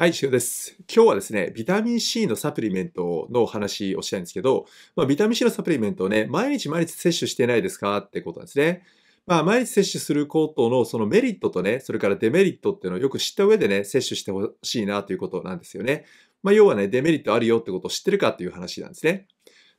はい、塩です。今日はですね、ビタミン C のサプリメントのお話をしたいんですけど、まあ、ビタミン C のサプリメントをね、毎日毎日摂取してないですかってことなんですね。まあ、毎日摂取することのそのメリットとね、それからデメリットっていうのをよく知った上でね、摂取してほしいなということなんですよね。まあ、要はね、デメリットあるよってことを知ってるかっていう話なんですね。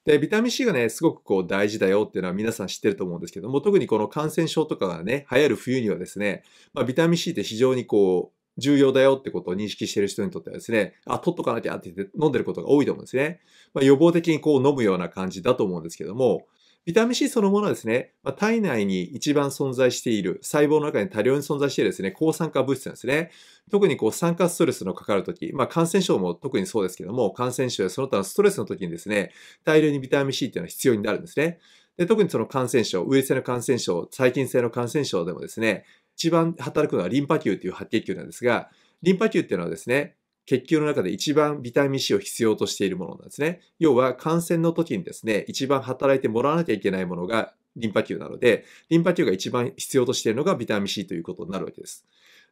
で、ビタミン C がね、すごくこう大事だよっていうのは皆さん知ってると思うんですけども、特にこの感染症とかがね、流行る冬にはですね、まあ、ビタミン C って非常にこう、重要だよってことを認識している人にとってはですね、あ、取っとかなきゃって言って飲んでることが多いと思うんですね。まあ、予防的にこう飲むような感じだと思うんですけども、ビタミン C そのものはですね、まあ、体内に一番存在している、細胞の中に多量に存在しているですね、抗酸化物質なんですね。特にこう酸化ストレスのかかるとき、まあ感染症も特にそうですけども、感染症やその他のストレスのときにですね、大量にビタミン C っていうのは必要になるんですね。で特にその感染症、ウイルス性の感染症、細菌性の感染症でもですね、一番働くのはリンパ球という白血球なんですが、リンパ球っていうのはですね、血球の中で一番ビタミン C を必要としているものなんですね。要は感染の時にですね、一番働いてもらわなきゃいけないものがリンパ球なので、リンパ球が一番必要としているのがビタミン C ということになるわけです。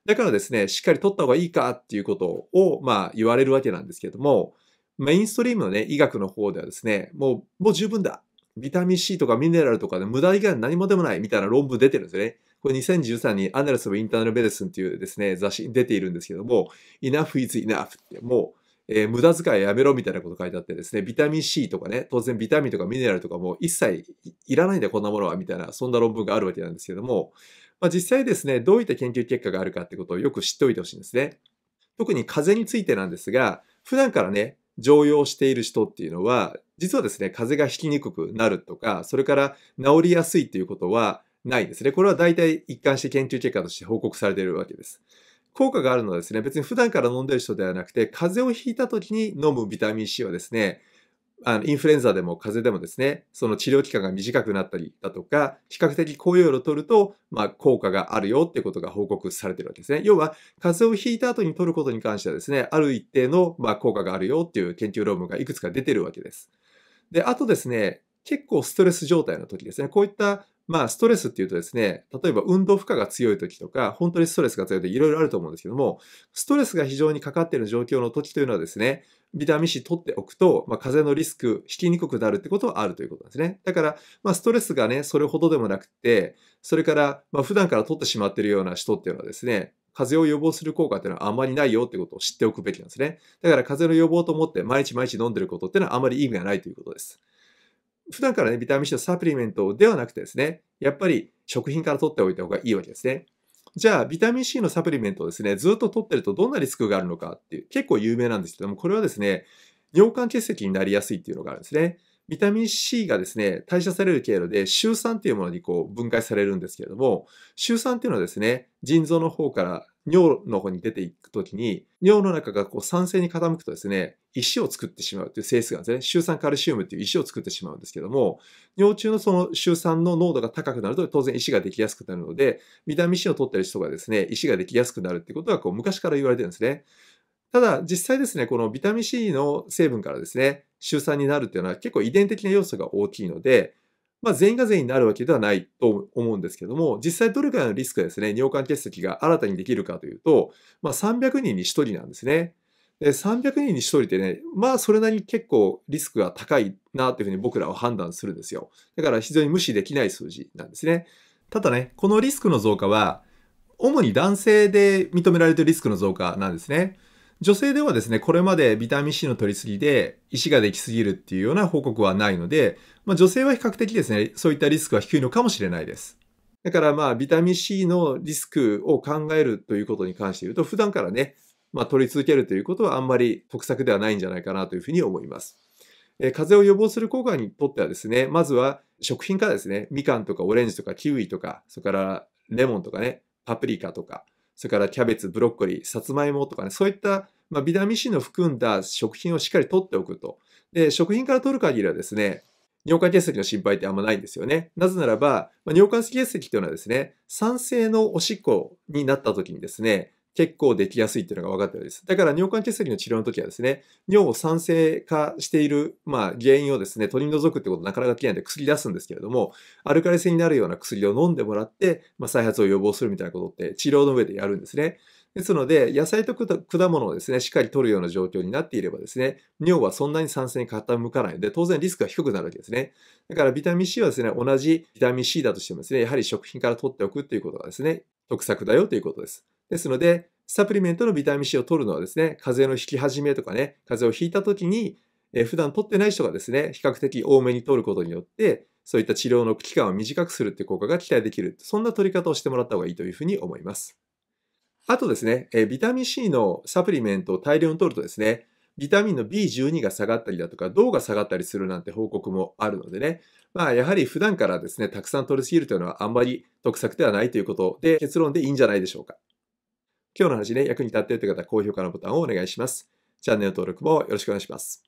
だからですね、しっかり取った方がいいかっていうことを、まあ言われるわけなんですけども、メインストリームのね、医学の方ではですね、もう、もう十分だ。ビタミン C とかミネラルとかで無駄以外何もでもないみたいな論文出てるんですよね。これ2013にアナルス・オブ・インターナル・メディスンっていうですね、雑誌に出ているんですけども、enough is enough ってもう、えー、無駄遣いやめろみたいなこと書いてあってですね、ビタミン C とかね、当然ビタミンとかミネラルとかも一切いらないんだよ、こんなものは、みたいな、そんな論文があるわけなんですけども、まあ、実際ですね、どういった研究結果があるかってことをよく知っておいてほしいんですね。特に風邪についてなんですが、普段からね、常用している人っていうのは、実はですね、風邪がひきにくくなるとか、それから治りやすいっていうことは、ないですね。これは大体一貫して研究結果として報告されているわけです。効果があるのはですね、別に普段から飲んでる人ではなくて、風邪をひいた時に飲むビタミン C はですね、あのインフルエンザでも風邪でもですね、その治療期間が短くなったりだとか、比較的高揚量を取ると、まあ、効果があるよっていうことが報告されているわけですね。要は、風邪をひいた後に取ることに関してはですね、ある一定の、まあ、効果があるよっていう研究論文がいくつか出てるわけです。で、あとですね、結構ストレス状態の時ですね、こういったまあ、ストレスっていうとですね、例えば運動負荷が強い時とか、本当にストレスが強い時いろいろあると思うんですけども、ストレスが非常にかかっている状況の時というのはですね、ビタミン C 取っておくと、まあ、風邪のリスク、引きにくくなるってことはあるということなんですね。だから、まあ、ストレスがね、それほどでもなくて、それから、まあ、普段から取ってしまっているような人っていうのはですね、風邪を予防する効果っていうのはあまりないよってことを知っておくべきなんですね。だから風邪の予防と思って毎日毎日飲んでることっていうのはあまり意味がないということです。普段からね、ビタミン C のサプリメントではなくてですね、やっぱり食品から取っておいた方がいいわけですね。じゃあ、ビタミン C のサプリメントをですね、ずっと取ってるとどんなリスクがあるのかっていう、結構有名なんですけども、これはですね、尿管結石になりやすいっていうのがあるんですね。ビタミン C がですね、代謝される経路で、シュウ酸っていうものにこう分解されるんですけれども、シュウ酸っていうのはですね、腎臓の方から尿の方に出ていくときに、尿の中がこう酸性に傾くとですね、石を作ってしまうという性質があるんですね。シュウ酸カルシウムっていう石を作ってしまうんですけども、尿中のそのシュウ酸の濃度が高くなると当然石ができやすくなるので、ビタミン C を取ってる人がですね、石ができやすくなるっていうことはこう昔から言われてるんですね。ただ、実際ですね、このビタミン C の成分からですね、シュウ酸になるっていうのは結構遺伝的な要素が大きいので、まあ、全員が全員になるわけではないと思うんですけども、実際どれくらいのリスクですね、尿管結石が新たにできるかというと、まあ、300人に1人なんですね。で300人に1人ってね、まあそれなりに結構リスクが高いなというふうに僕らは判断するんですよ。だから非常に無視できない数字なんですね。ただね、このリスクの増加は、主に男性で認められているリスクの増加なんですね。女性ではですね、これまでビタミン C の取りすぎで石ができすぎるっていうような報告はないので、まあ、女性は比較的ですね、そういったリスクは低いのかもしれないです。だからまあ、ビタミン C のリスクを考えるということに関して言うと、普段からね、まあ、取り続けるということはあんまり得策ではないんじゃないかなというふうに思います。え風邪を予防する効果にとってはですね、まずは食品からですね、みかんとかオレンジとかキウイとか、それからレモンとかね、パプリカとか、それからキャベツ、ブロッコリー、さつまいもとかね、そういったまあ、ビタミン C の含んだ食品をしっかり取っておくと。で、食品から取る限りはですね、尿管結石の心配ってあんまないんですよね。なぜならば、まあ、尿管結石というのはですね、酸性のおしっこになった時にですね、結構できやすいっていうのが分かったようです。だから尿管結石の治療の時はですね、尿を酸性化している、まあ、原因をですね、取り除くってことなかなかできないんで薬出すんですけれども、アルカリ性になるような薬を飲んでもらって、まあ、再発を予防するみたいなことって治療の上でやるんですね。ですので、野菜と果物をですね、しっかり摂るような状況になっていればですね、尿はそんなに酸性に傾かないので、当然リスクが低くなるわけですね。だからビタミン C はですね、同じビタミン C だとしてもですね、やはり食品から取っておくっていうことがですね、得策だよということです。ですので、サプリメントのビタミン C を取るのはですね、風邪の引き始めとかね、風邪をひいた時に、え普段取ってない人がですね、比較的多めに取ることによって、そういった治療の期間を短くするって効果が期待できる。そんな取り方をしてもらった方がいいというふうに思います。あとですね、えビタミン C のサプリメントを大量に取るとですね、ビタミンの B12 が下がったりだとか、銅が下がったりするなんて報告もあるのでね、まあやはり普段からですね、たくさん取りすぎるというのはあんまり得策ではないということで、結論でいいんじゃないでしょうか。今日の話ね、役に立っているという方は高評価のボタンをお願いします。チャンネル登録もよろしくお願いします。